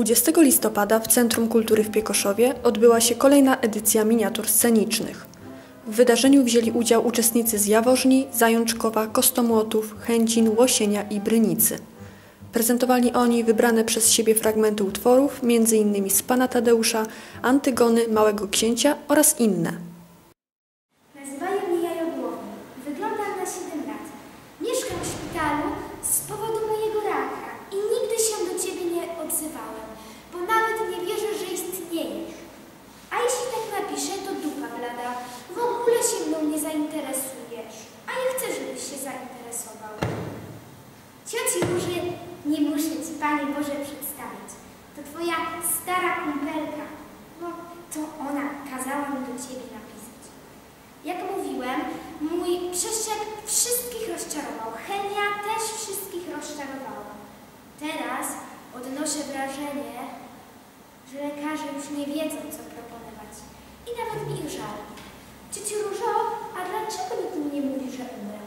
20 listopada w Centrum Kultury w Piekoszowie odbyła się kolejna edycja miniatur scenicznych. W wydarzeniu wzięli udział uczestnicy z Jaworzni, Zajączkowa, Kostomłotów, Chęcin, Łosienia i Brynicy. Prezentowali oni wybrane przez siebie fragmenty utworów, m.in. z Pana Tadeusza, Antygony, Małego Księcia oraz inne. Nazywają mnie Jajogłową. Wyglądam na 7 lat. Mieszkam w szpitalu z powodu mojego raka i nigdy się do ciebie nie odzywałem, bo nawet nie wierzę, że istniejesz. A jeśli tak napiszę, to dupa blada. W ogóle się mną nie zainteresujesz. A ja chcę, żebyś się zainteresował. Cioci Róży nie muszę ci, Panie Boże, przedstawić. To twoja stara kumpelka. No, to ona kazała mi do ciebie napisać. Jak mówiłem, mój przeszczep wszystkich rozczarował. Chemia też wszystkich rozczarowała. Teraz odnoszę wrażenie, że lekarze już nie wiedzą, co proponować. I nawet mi ich żal. Ciociu Różo, a dlaczego nikt mi nie mówi, że umrę?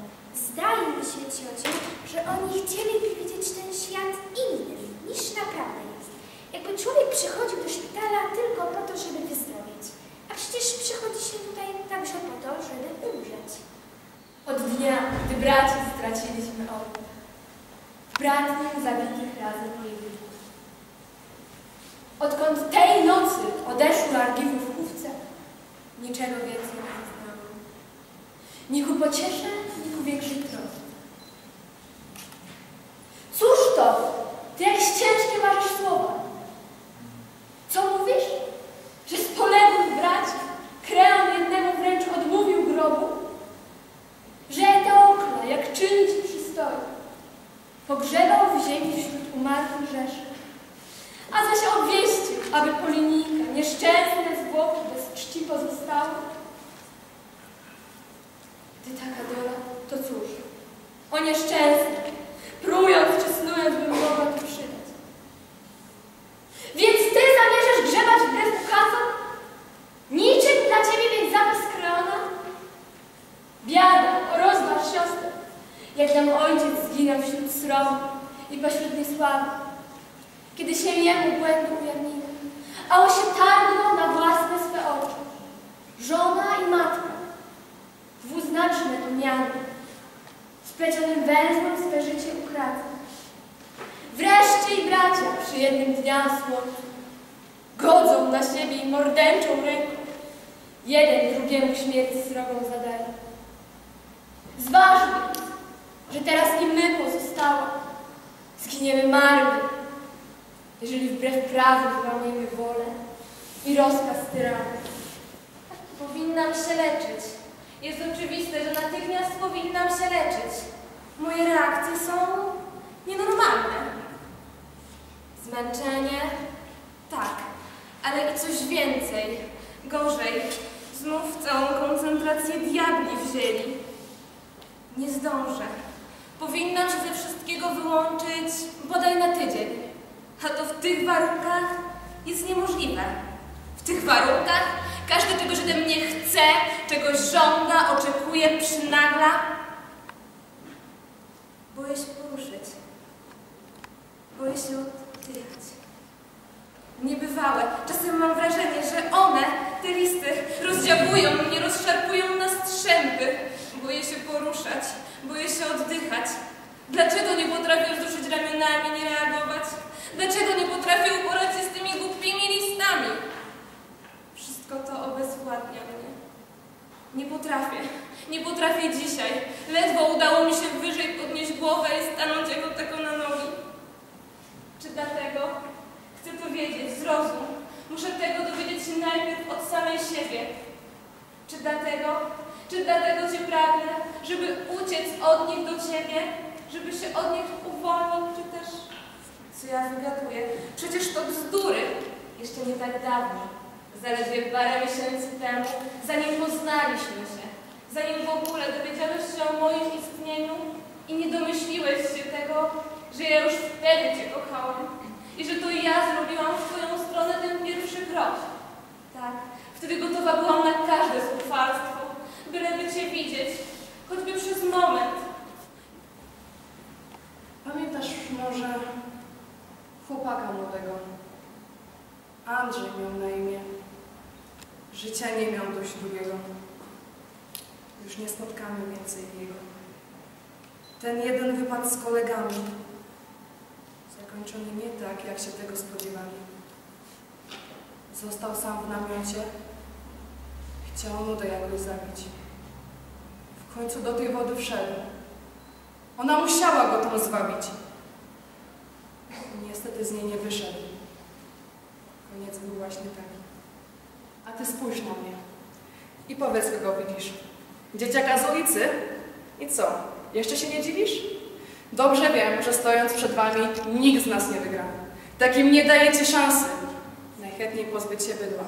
Zdaje mi się, ciociu, że oni chcieliby widzieć ten świat inny, niż naprawdę jest. Jakby człowiek przychodził do szpitala tylko po to, żeby wyzdrowieć. A przecież przychodzi się tutaj także po to, żeby umrzeć. Od dnia, gdy braci straciliśmy obu, w bratnim zabitych razem mieli. Odkąd tej nocy odeszły argiwy w chówce, niczego więcej nie zaznałem. Niech upocieszę, i my pozostałe zginiemy marnie, jeżeli wbrew prawu złamiemy wolę i rozkaz tyrana. Powinnam się leczyć. Jest oczywiste, że natychmiast powinnam się leczyć. Moje reakcje są nienormalne. Zmęczenie? Tak, ale i coś więcej. Gorzej, znów całą koncentrację diabli wzięli. Nie zdążę. Powinnam się ze wszystkiego wyłączyć bodaj na tydzień. A to w tych warunkach jest niemożliwe. W tych warunkach każdy czegoś ode mnie chce, czegoś żąda, oczekuje, przynagla. Boję się poruszyć. Boję się oddychać. Niebywałe. Czasem mam wrażenie, że one, te listy, rozdziabują mnie, rozszarpują na strzępy. Boję się poruszać, boję się oddychać. Dlaczego nie potrafię wzruszyć ramionami, nie reagować? Dlaczego nie potrafię uporać się z tymi głupimi listami? Wszystko to obezwładnia mnie. Nie potrafię. Nie potrafię dzisiaj. Ledwo udało mi się wyżej podnieść głowę i stanąć jako tako na nogi. Czy dlatego? Chcę to wiedzieć, zrozum. Muszę tego dowiedzieć się najpierw od samej siebie. Czy dlatego? Czy dlatego Cię pragnę, żeby uciec od nich do Ciebie? Żeby się od nich uwolnić, czy też... Co ja wygaduję? Przecież to bzdury. Jeszcze nie tak dawno. Zaledwie parę miesięcy temu, zanim poznaliśmy się, zanim w ogóle dowiedziałeś się o moim istnieniu i nie domyśliłeś się tego, że ja już wtedy Cię kochałam i że to ja zrobiłam w Twoją stronę ten pierwszy krok. Tak, wtedy gotowa byłam na każde zuchwalstwo, byleby Cię widzieć, choćby przez moment. Pamiętasz może chłopaka młodego, Andrzej miał na imię. Życia nie miał dość długiego. Już nie spotkamy więcej jego. Ten jeden wypad z kolegami, zakończony nie tak, jak się tego spodziewali. Został sam w namiocie. Chciał nudę jakoś zabić. W końcu do tej wody wszedł. Ona musiała go tam zwabić. Niestety z niej nie wyszedł. Koniec był właśnie taki. A ty spójrz na mnie i powiedz, kogo widzisz. Dzieciaka z ulicy? I co? Jeszcze się nie dziwisz? Dobrze wiem, że stojąc przed wami nikt z nas nie wygra. Takim nie dajecie szansy. Najchętniej pozbyć się bydła.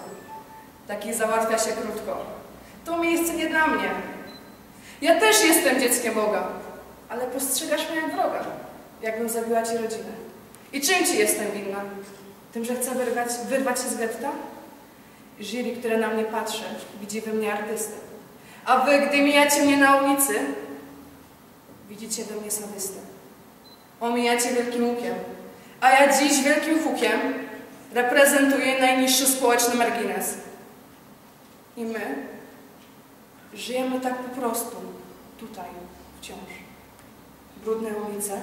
Takich załatwia się krótko. To miejsce nie dla mnie. Ja też jestem dzieckiem Boga, ale postrzegasz mnie jak wroga, jakbym zabiła ci rodzinę. I czym ci jestem winna? Tym, że chcę wyrwać, wyrwać się z getta? Jury, które na mnie patrzy, widzi we mnie artystę. A wy, gdy mijacie mnie na ulicy, widzicie we mnie sadystę. Omijacie wielkim łukiem, a ja dziś wielkim hukiem reprezentuję najniższy społeczny margines. I my żyjemy tak po prostu, tutaj, wciąż. Brudne ulice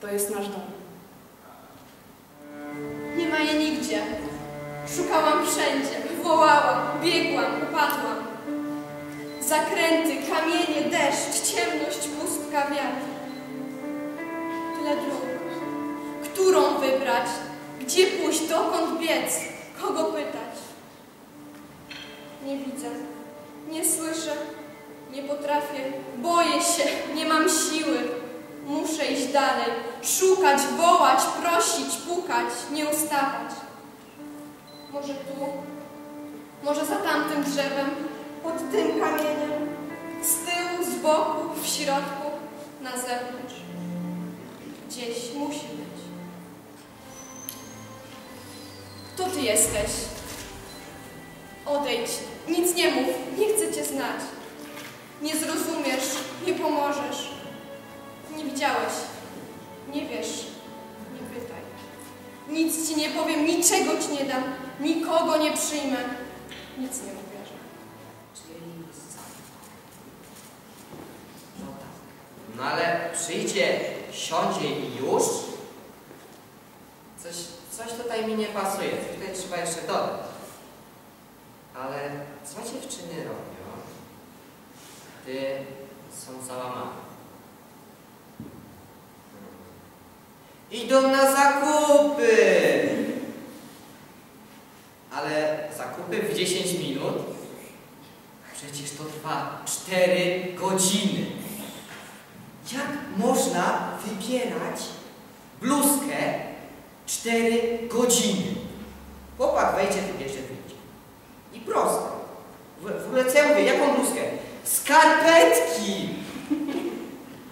to jest nasz dom. Nie ma jej nigdzie. Szukałam wszędzie, wołałam, biegłam, upadłam. Zakręty, kamienie, deszcz, ciemność, pustka, wiatr. Tyle dróg. Którą wybrać? Gdzie pójść? Dokąd biec? Kogo pytać? Nie widzę, nie słyszę, nie potrafię, boję się, nie mam siły. Muszę iść dalej, szukać, wołać, prosić, pukać, nie ustawać. Może tu, może za tamtym drzewem, pod tym kamieniem, z tyłu, z boku, w środku, na zewnątrz. Gdzieś musi być. Kto ty jesteś? Odejdź, nic nie mów, nie chcę cię znać. Nie zrozumiesz, nie pomożesz. Nie widziałeś, nie wiesz, nie pytaj. Nic ci nie powiem, niczego ci nie dam, nikogo nie przyjmę, nic nie uwierzę. Czyli sam. No tak. No ale przyjdzie, siądzie i już? Coś, coś tutaj mi nie pasuje. Coś tutaj trzeba jeszcze dodać. Ale co dziewczyny robią, gdy są załamane? Idą na zakupy! Ale zakupy w 10 minut? Przecież to trwa 4 godziny. Jak można wybierać bluzkę 4 godziny? Chłopak wejdzie, wybierze, wyjdzie. I proste. W, w ogóle co ja mówię, jaką bluzkę? Skarpetki!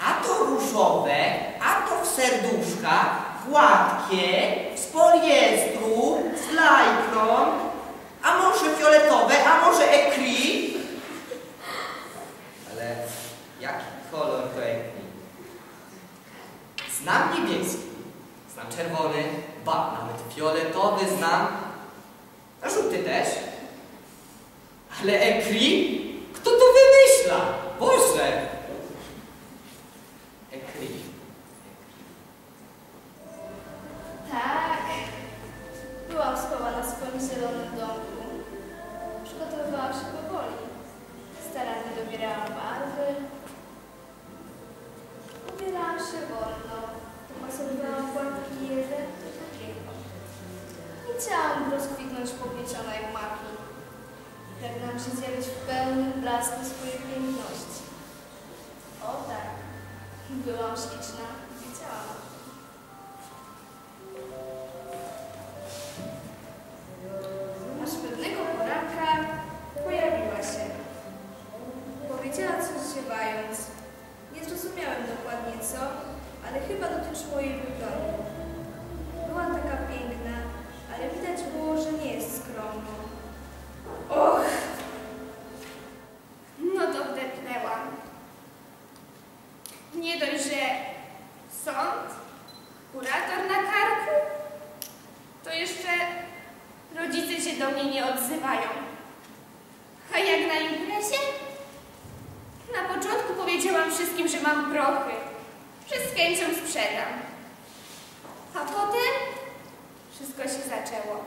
A to różowe, a to w serduszka, gładkie, z poliestru, z lajkrą, a może fioletowe, a może ekri? Ale jaki kolor to ekri? Znam niebieski, znam czerwony, ba, nawet fioletowy znam, a żółty też. Ale ekri? Pragnęłam się zjawić w pełnym blasku swojej piękności. O tak. Byłam śliczna, wiedziałam. Aż pewnego poranka pojawiła się. Powiedziała coś ziewając. Nie zrozumiałem dokładnie co, ale chyba dotyczyło jej wyglądu. Była taka piękna, ale widać było, że nie jest skromną. do mnie nie odzywają. A jak na imprezie? Na początku powiedziałam wszystkim, że mam prochy, że z chęcią sprzedam. A potem wszystko się zaczęło.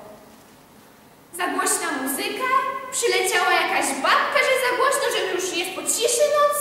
Za głośna muzyka, przyleciała jakaś babka, że za głośno, że już jest po ciszy noc.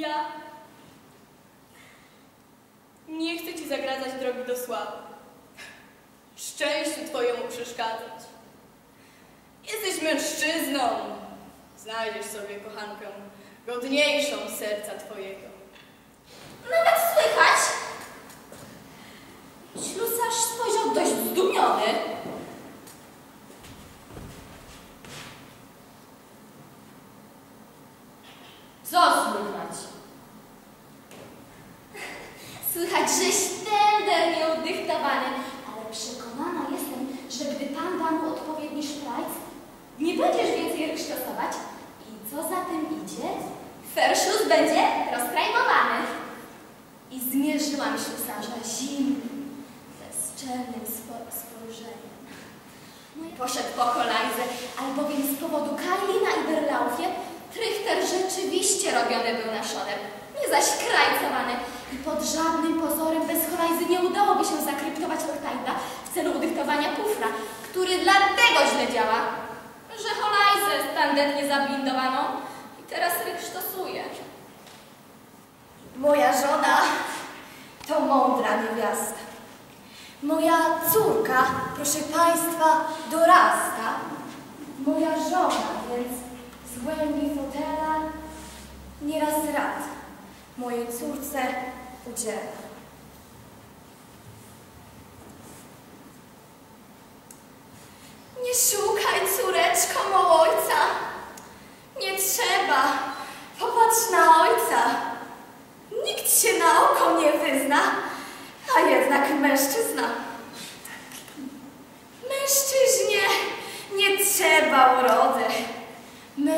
Ja nie chcę ci zagradzać drogi do sławy. Szczęściu twojemu przeszkadzać. Jesteś mężczyzną. Znajdziesz sobie kochankę godniejszą serca twojego. No nawet słychać? Ślusarz spojrzał dość zdumiony. dorasta, moja żona, więc z głębi fotela nieraz rad mojej córce udziela.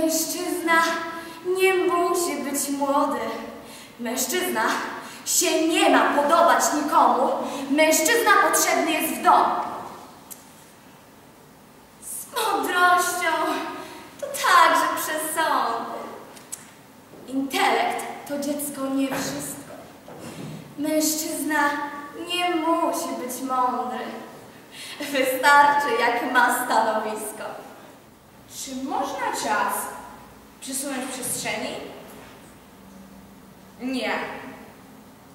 Mężczyzna nie musi być młody. Mężczyzna się nie ma podobać nikomu. Mężczyzna potrzebny jest w domu. Z mądrością to także przesądy. Intelekt to dziecko nie wszystko. Mężczyzna nie musi być mądry. Wystarczy, jak ma stanowisko. Czy można czas przesunąć w przestrzeni? Nie.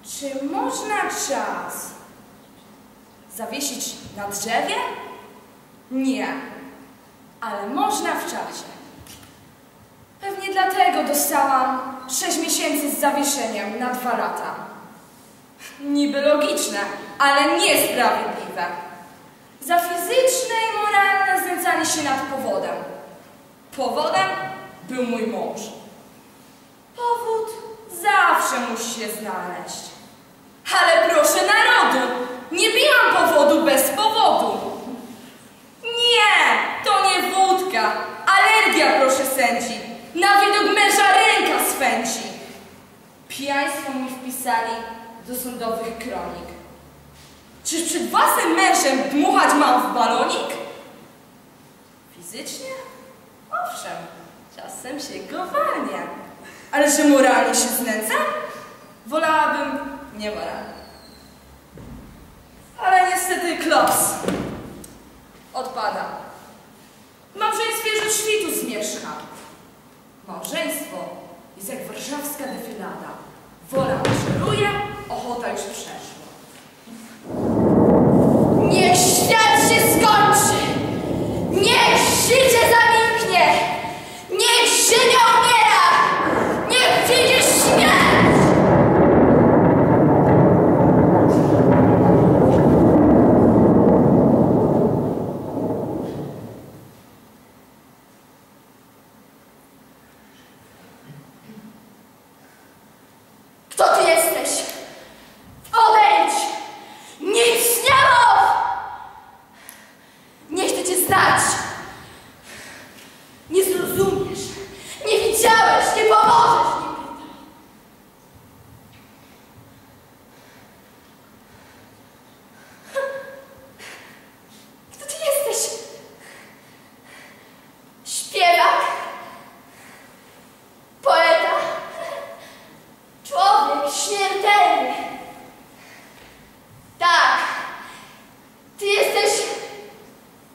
Czy można czas zawiesić na drzewie? Nie. Ale można w czasie. Pewnie dlatego dostałam 6 miesięcy z zawieszeniem na dwa lata. Niby logiczne, ale niesprawiedliwe. Za fizyczne i moralne znęcanie się nad powodem. Powodem był mój mąż. Powód zawsze musi się znaleźć. Ale proszę narodu, nie biłam powodu bez powodu. Nie, to nie wódka, alergia, proszę sędzi. Na widok męża ręka swędzi. Pijaństwo mi wpisali do sądowych kronik. Czy przed własnym mężem dmuchać mam w balonik? Fizycznie? Owszem, czasem się go walnie. Ale że moralnie się znęca? Wolałabym niemoralnie. Ale niestety klops odpada. Małżeństwie rzecz świtu zmierzcha. Małżeństwo jest jak warszawska defilada. Wola maszeruje, ochota już przeszła. Niech świat się skończy! Niech życie zamilknie! Niech ziemia umiera! Niech przyjdzie śmierć! Kto ty jesteś? Odejdź! Nic nie mów! Nie chcę cię znać! Nie zrozumiesz! Nie widziałeś! Nie pomożesz! Nie pytaj. Kto ty jesteś? Śpiewak? Poeta? Człowiek śmiertelny! Tak! Ty jesteś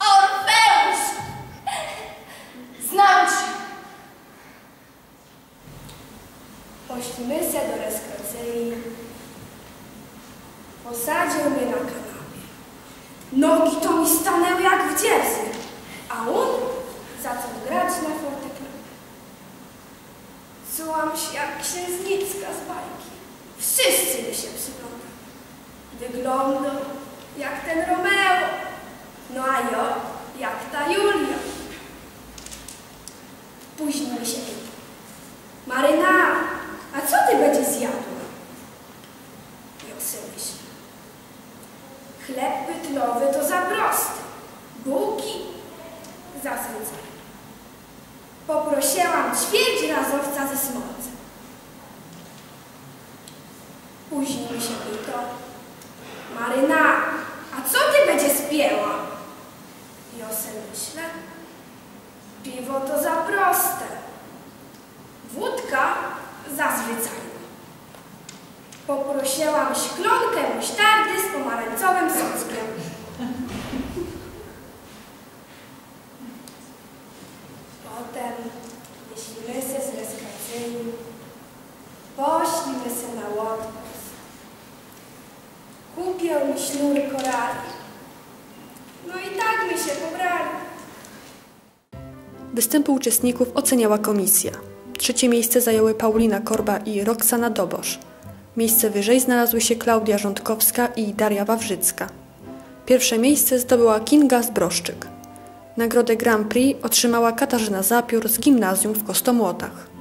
Orfeusz! Znam cię! Poślimy się do reskocyi. Posadził mnie na kanapie. Nogi to mi stanęły jak w dzierzy, a on zaczął grać na fortepianie. Czułam się jak księżniczka z bajki. Wszyscy mi się przyglądali. Wyglądał jak ten Romeo, no a ja jak ta Julia. Później mi się pyta. Maryna, a co ty będziesz zjadła? Ja sobie myślę. Chleb pytlowy to za prosty. Bułki za zwycaj. Poprosiłam ćwierć razowca ze smolcem. Później się pyta. Maryna, a co ty będziesz spięła? Ja sobie myślę. Piwo to za proste. Wódka zazwyczaj. Poprosiłam szklonkę musztardy z pomarańczowym soskiem. Potem, jeśli se z reskacyjni, poślimy se na łotwóz. Kupią mi sznur korali. No i tak my się pobrali. Występy uczestników oceniała komisja. Trzecie miejsce zajęły Paulina Korba i Roxana Dobosz. Miejsce wyżej znalazły się Klaudia Rządkowska i Daria Wawrzycka. Pierwsze miejsce zdobyła Kinga Zbroszczyk. Nagrodę Grand Prix otrzymała Katarzyna Zapiór z gimnazjum w Kostomłotach.